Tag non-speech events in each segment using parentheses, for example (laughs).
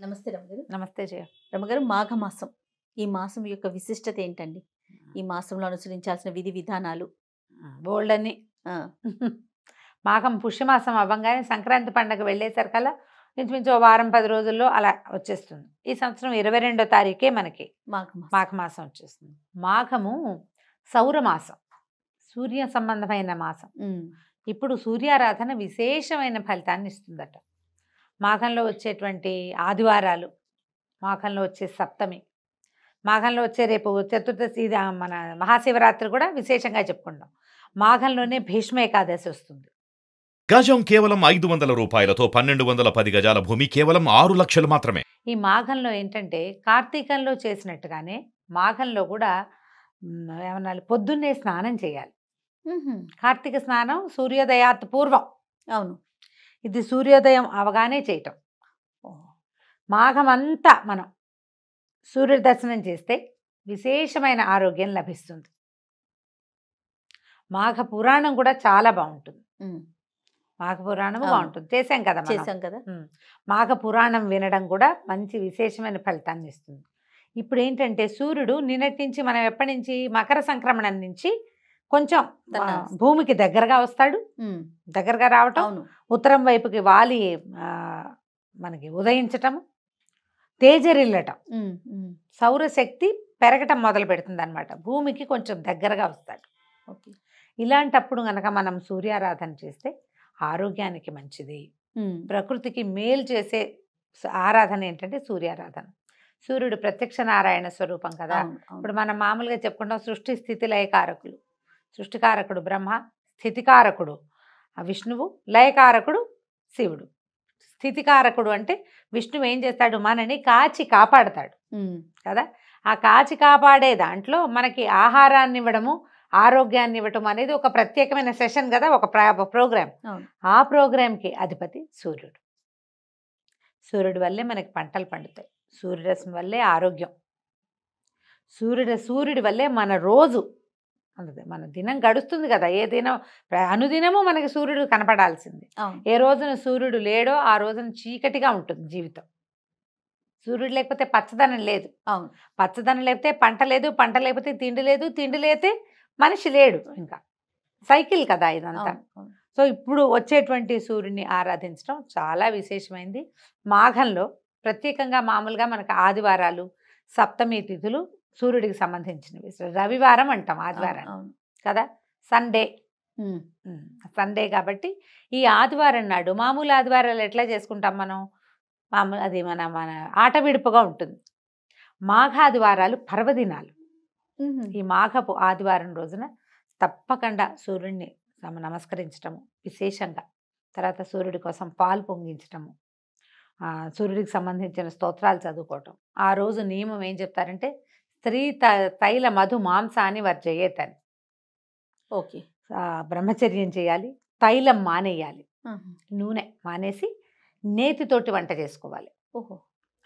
నమస్తే రమగారు. నమస్తే జయ. రమగారు మాఘమాసం. ఈ మాసం యొక్క విశిష్టత ఏంటండి? ఈ మాసంలో అనుసరించాల్సిన విధి విధానాలు? బోల్డ్ అని మాఘం పుష్యమాసం అవ్వంగానే సంక్రాంతి పండగ వెళ్ళేసరికల్లా ఇంచుమించు ఓ వారం పది రోజుల్లో అలా వచ్చేస్తుంది. ఈ సంవత్సరం ఇరవై రెండో తారీఖే మనకి మాఘమాసం. మాఘమాసం వచ్చేస్తుంది. మాఘము సౌరమాసం. సూర్య సంబంధమైన మాసం. ఇప్పుడు సూర్యారాధన విశేషమైన ఫలితాన్ని ఇస్తుందట. మాఘంలో వచ్చేటువంటి ఆదివారాలు. మాఘంలో వచ్చే సప్తమి. మాఘంలో వచ్చే రేపు చతుర్దశి ఇది మన మహాశివరాత్రి కూడా విశేషంగా చెప్పుకుంటాం. మాఘంలోనే భీష్మ ఏకాదశి వస్తుంది. గజం కేవలం ఐదు వందల రూపాయలతో పన్నెండు వందల పది గజాల భూమి కేవలం ఆరు లక్షలు మాత్రమే. ఈ మాఘంలో ఏంటంటే కార్తీకంలో చేసినట్టుగానే మాఘంలో కూడా మ్, ఏమనాలి పొద్దున్నే స్నానం చేయాలి. కార్తీక స్నానం సూర్యోదయాత్ పూర్వం. అవును. ఇది సూర్యోదయం అవగానే చేయటం. మాఘమంతా మనం సూర్య దర్శనం చేస్తే విశేషమైన ఆరోగ్యం లభిస్తుంది. మాఘ పురాణం కూడా చాలా బాగుంటుంది. మాఘ పురాణం. బాగుంటుంది. చేశాం కదా. చేశాం కదా. మాఘ పురాణం వినడం కూడా మంచి విశేషమైన ఫలితాన్ని ఇస్తుంది. ఇప్పుడు ఏంటంటే సూర్యుడు నిన్నటి నుంచి మనం ఎప్పటి నుంచి మకర సంక్రమణం నుంచి కొంచెం భూమికి దగ్గరగా వస్తాడు. దగ్గరగా రావటం. ఉత్తరం వైపుకి వాలి మనకి ఉదయించటం. తేజరిల్లటం. సౌరశక్తి పెరగటం మొదలు పెడుతుంది అనమాట భూమికి కొంచెం దగ్గరగా వస్తాడు. ఓకే. ఇలాంటప్పుడు గనక మనం సూర్యారాధన చేస్తే ఆరోగ్యానికి మంచిది. ప్రకృతికి మేలు చేసే ఆరాధన ఏంటంటే సూర్యారాధన. సూర్యుడు ప్రత్యక్ష నారాయణ స్వరూపం కదా. ఇప్పుడు మనం మామూలుగా చెప్పుకుంటాం సృష్టి స్థితి లయకారకులు. సృష్టికారకుడు బ్రహ్మ స్థితికారకుడు. ఆ విష్ణువు లయకారకుడు శివుడు. స్థితికారకుడు అంటే విష్ణువు ఏం చేస్తాడు? మనని కాచి కాపాడతాడు. కదా? ఆ కాచి కాపాడే దాంట్లో మనకి ఆహారాన్ని ఇవ్వడము ఆరోగ్యాన్ని ఇవ్వటం అనేది ఒక ప్రత్యేకమైన సెషన్ కదా ఒక ప్రోగ్రామ్. ఆ ప్రోగ్రామ్కి అధిపతి సూర్యుడు. సూర్యుడి వల్లే మనకి పంటలు పండుతాయి. సూర్యరశ్మి వల్లే ఆరోగ్యం. సూర్యుడు సూర్యుడి వల్లే మన రోజు. మన దినం గడుస్తుంది కదా. ఏ దినం? అనుదినము మనకి సూర్యుడు కనపడాల్సింది. ఏ రోజున సూర్యుడు లేడో ఆ రోజున చీకటిగా ఉంటుంది జీవితం. సూర్యుడు లేకపోతే పచ్చదనం లేదు. అవును. పచ్చదనం లేకపోతే పంట లేదు పంట లేకపోతే తిండి లేదు తిండి లేకపోతే మనిషి లేడు ఇంకా. సైకిల్ కదా ఇదంతా. సో ఇప్పుడు వచ్చేటువంటి సూర్యుని ఆరాధించడం చాలా విశేషమైంది. మాఘంలో ప్రత్యేకంగా మామూలుగా మనకు ఆదివారాలు సప్తమి తిథులు సూర్యుడికి సంబంధించినవి. రవివారం అంటాం ఆదివారం. కదా? సండే. సండే కాబట్టి ఈ ఆదివారం నాడు మామూలు ఆదివారాలు ఎట్లా చేసుకుంటాం మనం? మామూలు అది మన మన ఆట విడుపుగా ఉంటుంది. మాఘ ఆదివారాలు పర్వదినాలు ఈ మాఘపు ఆదివారం రోజున తప్పకుండా సూర్యుడిని నమ- నమస్కరించటము విశేషంగా. తర్వాత సూర్యుడి కోసం పాలు పొంగించటము సూర్యుడికి సంబంధించిన స్తోత్రాలు చదువుకోవటం. ఆ రోజు నియమం ఏం చెప్తారంటే స్త్రీ త తైల మధు మాంసాన్ని వర్జయేత్ అని ఓకే బ్రహ్మచర్యం చేయాలి తైలం మానేయాలి. నూనె మానేసి నేతితోటి వంట చేసుకోవాలి. ఓహో.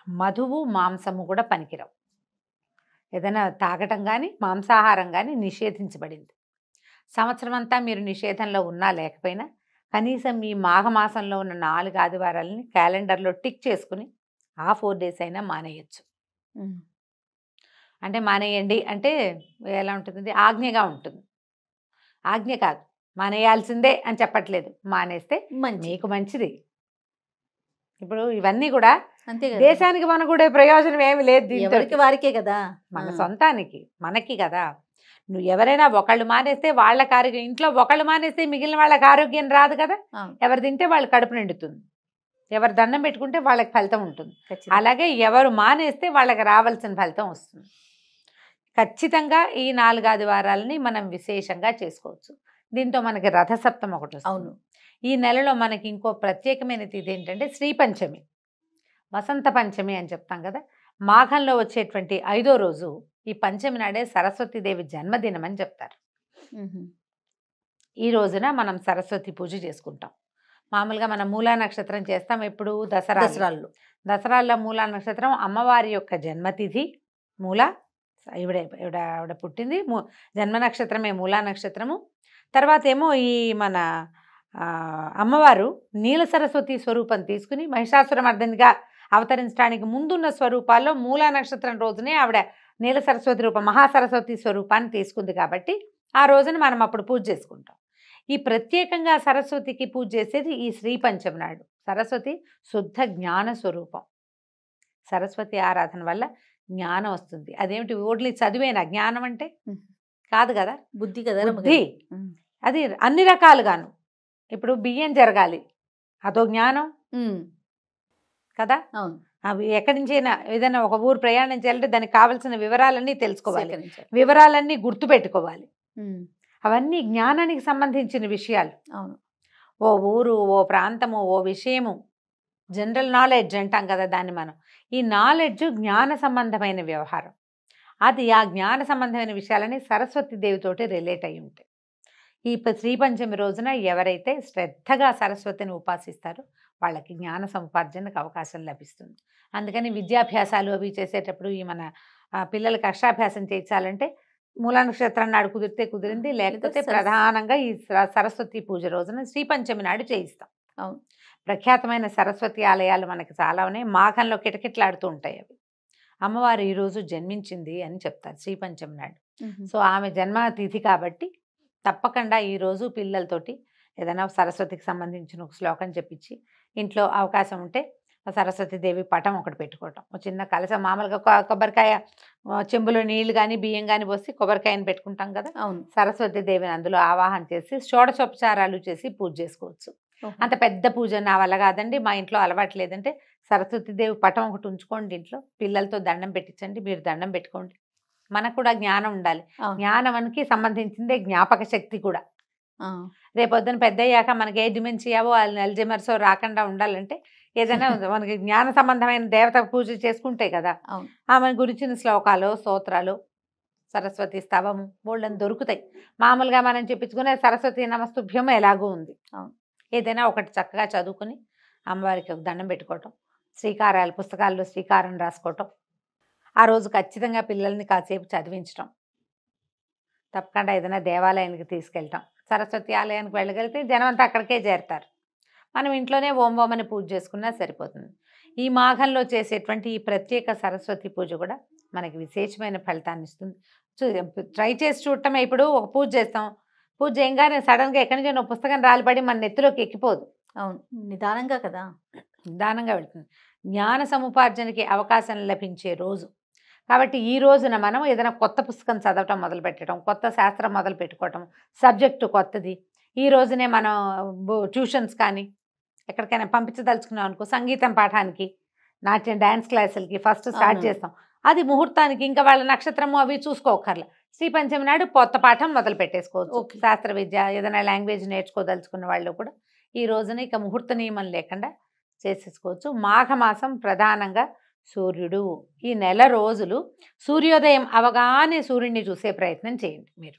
మధువు మాంసము కూడా పనికిరావు. ఏదైనా తాగటం కానీ మాంసాహారం కానీ నిషేధించబడింది. సంవత్సరం అంతా మీరు నిషేధంలో ఉన్నా లేకపోయినా కనీసం ఈ మాఘమాసంలో ఉన్న నాలుగు ఆదివారాలని క్యాలెండర్లో టిక్ చేసుకుని ఆ ఫోర్ డేస్ అయినా మానేయచ్చు. అంటే మానేయండి అంటే ఎలా ఉంటుంది ఆజ్ఞగా ఉంటుంది. ఆజ్ఞ కాదు. మానేయాల్సిందే అని చెప్పట్లేదు. మానేస్తే మీకు మంచిది. ఇప్పుడు ఇవన్నీ కూడా అంతే దేశానికి మన కూడా ప్రయోజనం ఏమి లేదు ఎవరికి వారికే కదా! మన సొంతానికి మనకి కదా! నువ్వు ఎవరైనా ఒకళ్ళు మానేస్తే వాళ్ళకి ఆరోగ్యం ఇంట్లో ఒకళ్ళు మానేస్తే మిగిలిన వాళ్ళకి ఆరోగ్యం రాదు కదా. ఎవరు తింటే వాళ్ళు కడుపు నిండుతుంది. ఎవరు దండం పెట్టుకుంటే వాళ్ళకి ఫలితం ఉంటుంది. అలాగే ఎవరు మానేస్తే వాళ్ళకి రావాల్సిన ఫలితం వస్తుంది. ఖచ్చితంగా ఈ నాలుగు ఆదివారాలని మనం విశేషంగా చేసుకోవచ్చు. దీంతో మనకి రథసప్తం ఒకటి అవును. ఈ నెలలో మనకి ఇంకో ప్రత్యేకమైన తిథి ఏంటంటే శ్రీ పంచమి వసంత పంచమి అని చెప్తాం కదా. మాఘంలో వచ్చేటువంటి ఐదో రోజు ఈ పంచమి నాడే సరస్వతీదేవి జన్మదినం అని చెప్తారు. ఈ రోజున మనం సరస్వతి పూజ చేసుకుంటాం. మామూలుగా మనం మూలా నక్షత్రం చేస్తాం ఎప్పుడు? దసరా దసరాల్లో. దసరాల్లో మూలా నక్షత్రం అమ్మవారి యొక్క జన్మతిథి మూల ఇవిడ ఇవిడ ఆవిడ పుట్టింది. మూ- జన్మ నక్షత్రమే మూలా నక్షత్రము. తర్వాత ఏమో ఈ మన అమ్మవారు నీల సరస్వతి స్వరూపం తీసుకుని మహిషాసురమర్దనిగా అవతరించడానికి ముందున్న స్వరూపాల్లో మూలా నక్షత్రం రోజునే ఆవిడ నీల సరస్వతి రూపం మహాసరస్వతి స్వరూపాన్ని తీసుకుంది కాబట్టి ఆ రోజున మనం అప్పుడు పూజ చేసుకుంటాం. ఈ ప్రత్యేకంగా సరస్వతికి పూజ చేసేది ఈ శ్రీ నాడు. సరస్వతి శుద్ధ జ్ఞాన స్వరూపం. సరస్వతి ఆరాధన వల్ల జ్ఞానం వస్తుంది. అదేమిటి? ఓన్లీ చదివేనా? జ్ఞానం అంటే. కాదు కదా? బుద్ధి కదా బుద్ధి. అది అన్ని రకాలుగాను. ఇప్పుడు బియ్యం జరగాలి. అదో జ్ఞానం. కదా? అవును. అవి ఎక్కడి నుంచైనా ఏదైనా ఒక ఊరు ప్రయాణం చేయాలంటే దానికి కావాల్సిన వివరాలన్నీ తెలుసుకోవాలి. వివరాలన్నీ గుర్తుపెట్టుకోవాలి. అవన్నీ జ్ఞానానికి సంబంధించిన విషయాలు. అవును. ఓ ఊరు ఓ ప్రాంతము ఓ విషయము జనరల్ నాలెడ్జ్ అంటాం కదా దాన్ని మనం. ఈ నాలెడ్జ్ జ్ఞాన సంబంధమైన వ్యవహారం. అది ఆ జ్ఞాన సంబంధమైన విషయాలని సరస్వతి దేవితోటి రిలేట్ అయి ఉంటాయి. ఈ ప- శ్రీ పంచమి రోజున ఎవరైతే శ్రద్ధగా సరస్వతిని ఉపాసిస్తారో వాళ్ళకి జ్ఞాన సముపార్జనకు అవకాశం లభిస్తుంది. అందుకని విద్యాభ్యాసాలు అవి చేసేటప్పుడు ఈ మన పిల్లలకి అక్షరాభ్యాసం చేయించాలంటే మూలా నక్షత్రం నాడు కుదిరితే కుదిరింది లేకపోతే ప్రధానంగా ఈ సర- సరస్వతి పూజ రోజున శ్రీ పంచమి నాడు చేయిస్తాం. అవును. ప్రఖ్యాతమైన సరస్వతి ఆలయాలు మనకి చాలా ఉన్నాయి. మాఘంలో కిటకిటలాడుతూ ఉంటాయి అవి. అమ్మవారు ఈరోజు జన్మించింది అని చెప్తారు శ్రీ పంచమి నాడు. సో ఆమె జన్మతిథి కాబట్టి తప్పకుండా ఈరోజు పిల్లలతోటి ఏదైనా సరస్వతికి సంబంధించిన ఒక శ్లోకం చెప్పించి ఇంట్లో అవకాశం ఉంటే ఆ సరస్వతి దేవి పటం ఒకటి పెట్టుకోవటం. ఒక చిన్న కలస మామూలుగా కొబ్బరికాయ చెంబులో నీళ్ళు కానీ బియ్యం కానీ పోసి కొబ్బరికాయని పెట్టుకుంటాం కదా! అవును. సరస్వతి దేవిని అందులో ఆవాహన చేసి షోడశోపచారాలు చేసి పూజ చేసుకోవచ్చు. అంత పెద్ద పూజ నా వల్ల కాదండి. మా ఇంట్లో అలవాటు లేదంటే సరస్వతి దేవి పటం ఒకటి ఉంచుకోండి ఇంట్లో. పిల్లలతో దండం పెట్టించండి మీరు దండం పెట్టుకోండి. మనకు కూడా జ్ఞానం ఉండాలి. జ్ఞానానికి సంబంధించిందే జ్ఞాపక శక్తి కూడా. రేపొద్దున పెద్ద అయ్యాక మనకి ఏ డిమెన్షియావో అల్జెమర్సో రాకుండా ఉండాలంటే ఏదైనా (laughs) మనకి జ్ఞాన సంబంధమైన దేవత పూజ చేసుకుంటే కదా. ఆమె గురించిన శ్లోకాలు స్తోత్రాలు సరస్వతి స్తవము బోళ్ళని దొరుకుతాయి. మామూలుగా మనం చెప్పించుకునే సరస్వతి నమస్తుభ్యం ఎలాగూ ఉంది. అవును. ఏదైనా ఒకటి చక్కగా చదువుకుని అమ్మవారికి ఒక దండం పెట్టుకోవటం శ్రీకారాలు పుస్తకాల్లో శ్రీకారం రాసుకోవటం ఆ రోజు ఖచ్చితంగా పిల్లల్ని కాసేపు చదివించటం. తప్పకుండా ఏదైనా దేవాలయానికి తీసుకెళ్ళటం సరస్వతి ఆలయానికి వెళ్ళగలిగితే జనం అంతా అక్కడికే చేరతారు. మనం ఇంట్లోనే ఓం ఓం పూజ చేసుకున్నా సరిపోతుంది. ఈ మాఘంలో చేసేటువంటి ఈ ప్రత్యేక సరస్వతి పూజ కూడా మనకి విశేషమైన ఫలితాన్ని ఇస్తుంది. చూ- ట్రై చేసి చూడటమే. ఇప్పుడు ఒక పూజ చేస్తాం. పూజ చేయగానే సడన్గా ఎక్కడి నుంచి పుస్తకం రాలిపడి మన నెత్తిలోకి ఎక్కిపోదు. అవును. నిదానంగా కదా? నిదానంగా వెళ్తుంది. జ్ఞాన సముపార్జనకి అవకాశం లభించే రోజు. కాబట్టి ఈ రోజున మనం ఏదైనా కొత్త పుస్తకం చదవటం మొదలు పెట్టడం కొత్త శాస్త్రం మొదలు పెట్టుకోవటం సబ్జెక్టు కొత్తది. ఈ రోజునే మనం ట్యూషన్స్ కానీ ఎక్కడికైనా పంపించదలుచుకున్నాం అనుకో సంగీతం పాఠానికి నాట్యం డ్యాన్స్ క్లాసులకి ఫస్ట్ స్టార్ట్. చేస్తాం. అది ముహూర్తానికి ఇంకా వాళ్ళ నక్షత్రము అవి చూసుకోకర్లే శ్రీ పంచమి నాడు కొత్త పాఠం మొదలు పెట్టేసుకోవచ్చు. శాస్త్ర విద్య ఏదైనా లాంగ్వేజ్ నేర్చుకోదలుచుకున్న వాళ్ళు కూడా ఈ రోజున ఇక ముహూర్త నియమం లేకుండా చేసేసుకోవచ్చు. మాఘమాసం ప్రధానంగా సూర్యుడు. ఈ నెల రోజులు సూర్యోదయం అవగానే సూర్యుడిని చూసే ప్రయత్నం చేయండి మీరు.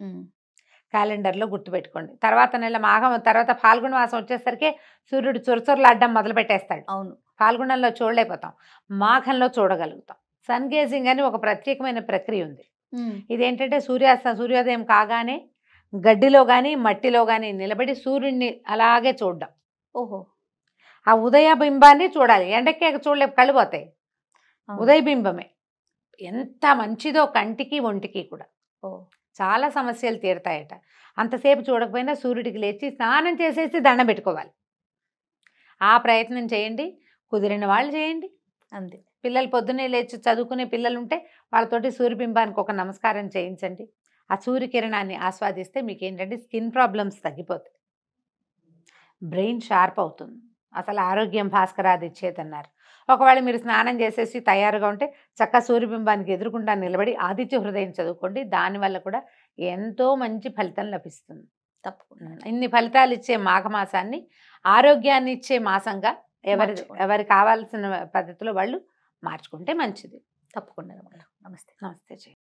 క్యాలెండర్లో గుర్తుపెట్టుకోండి. తర్వాత నెల మాఘం తర్వాత ఫాల్గుణ మాసం వచ్చేసరికి సూర్యుడు చురచురలాడడం మొదలు పెట్టేస్తాడు. అవును. ఫాల్గుణంలో చూడలేకపోతాం. మాఘంలో చూడగలుగుతాం. సన్ గేజింగ్ అని ఒక ప్రత్యేకమైన ప్రక్రియ ఉంది. ఇదేంటంటే సూర్యాస్త సూర్యోదయం కాగానే గడ్డిలో కానీ మట్టిలో కానీ నిలబడి సూర్యుడిని అలాగే చూడడం. ఓహో! ఆ ఉదయ బింబాన్ని చూడాలి. ఎండకే చూడలేపు కళ్ళు పోతాయి. అవును. ఉదయ బింబమే ఎంత మంచిదో కంటికి ఒంటికి కూడా. ఓ! చాలా సమస్యలు తీరుతాయట. అంతసేపు చూడకపోయినా సూర్యుడికి లేచి స్నానం చేసేసి దండం పెట్టుకోవాలి. ఆ ప్రయత్నం చేయండి. కుదిరిన వాళ్ళు చేయండి. అంతే. పిల్లలు పొద్దున్నే లేచి చదువుకునే పిల్లలు ఉంటే వాళ్ళతోటి సూర్యబింబానికి ఒక నమస్కారం చేయించండి. ఆ సూర్యకిరణాన్ని ఆస్వాదిస్తే మీకు ఏంటంటే స్కిన్ ప్రాబ్లమ్స్ తగ్గిపోతాయి. బ్రెయిన్ షార్ప్ అవుతుంది. అసలు ఆరోగ్యం భాస్కరాది ఇచ్చేదన్నారు. ఒకవేళ మీరు స్నానం చేసేసి తయారుగా ఉంటే చక్క సూర్యబింబానికి ఎదురుకుండా నిలబడి ఆదిత్య హృదయం చదువుకోండి. దానివల్ల కూడా ఎంతో మంచి ఫలితం లభిస్తుంది. తప్పకుండా. ఇన్ని ఫలితాలు ఇచ్చే మాఘమాసాన్ని ఆరోగ్యాన్ని ఇచ్చే మాసంగా ఎవరి. ఎవరి కావాల్సిన పద్ధతిలో వాళ్ళు మార్చుకుంటే మంచిది. తప్పకుండా నమస్తే. నమస్తే చెయ్యి